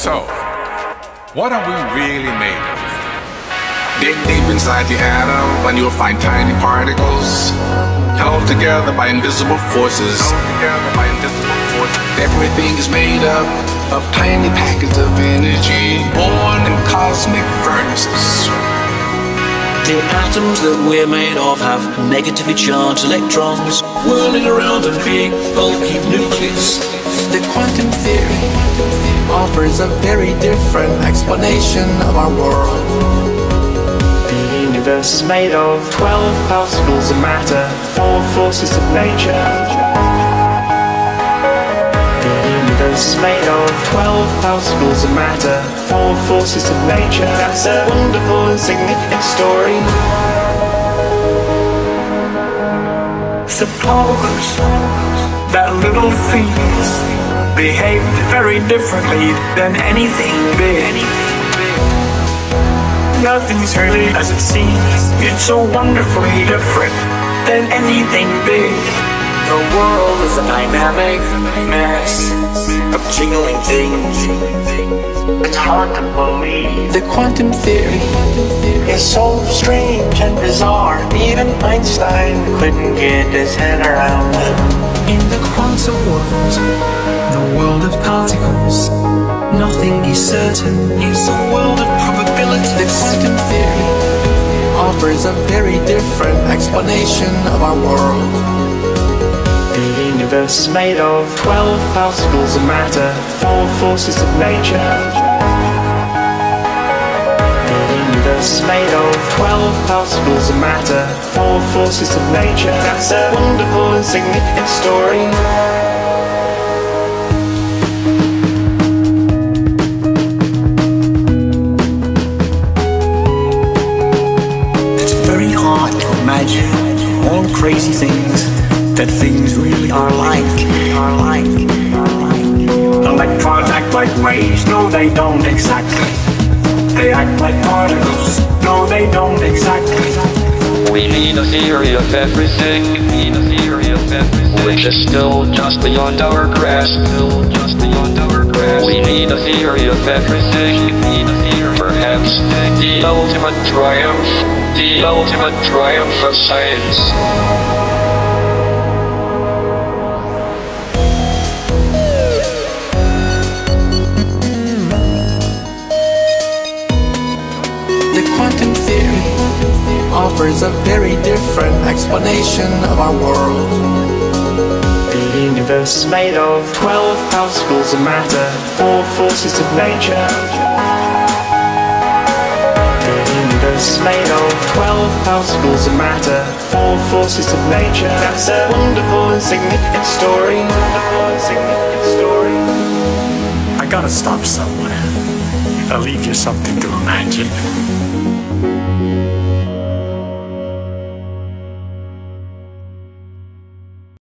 So, what are we really made of? Dig deep inside the atom and you'll find tiny particles held together by invisible forces. Everything is made up of tiny packets of energy born in cosmic furnaces. The atoms that we're made of have negatively charged electrons whirling around a big bulky nucleus. The quantum theory offers a very different explanation of our world. The universe is made of 12 particles of matter, four forces of nature. The universe is made of 12 particles of matter, four forces of nature. That's a wonderful and significant story. Suppose that little things behaved very differently than anything big. Nothing's really as it seems. It's so wonderfully different than anything big. The world is a dynamic mess of jingling things. It's hard to believe. The quantum theory is so strange and bizarre. Even Einstein couldn't get his head around it. In the quantum world, is certain. It's a world of probabilities. The quantum theory offers a very different explanation of our world. The universe is made of 12 particles of matter, four forces of nature. The universe is made of 12 particles of matter, four forces of nature. That's a wonderful and significant story. All the crazy things that things really are like. Are like. Electrons act like waves, no they don't exactly. They act like particles, no they don't exactly. We need a theory of everything. Theory of everything. Which is still just beyond our grasp. Still just beyond our grasp. We need a theory of everything. We need a theory. Perhaps the ultimate triumph. The ultimate triumph of science. The quantum theory offers a very different explanation of our world. The universe is made of 12 particles of matter, four forces of nature. Is made of 12 particles of matter, four forces of nature. That's a wonderful and significant story. Wonderful and significant story. I gotta stop somewhere. I'll leave you something to imagine.